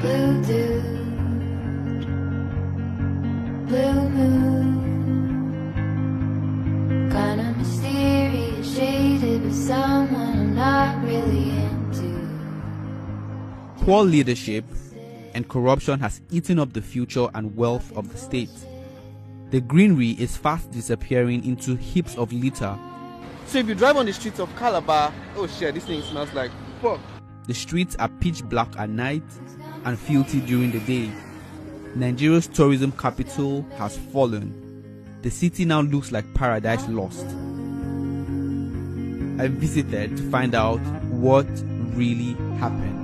blue dude, blue moon, kinda mysterious, shaded with someone I'm not really into. Poor leadership and corruption has eaten up the future and wealth of the state. The greenery is fast disappearing into heaps of litter. So if you drive on the streets of Calabar, oh shit, this thing smells like fuck. The streets are pitch black at night and filthy during the day. Nigeria's tourism capital has fallen. The city now looks like paradise lost. I visited to find out what really happened.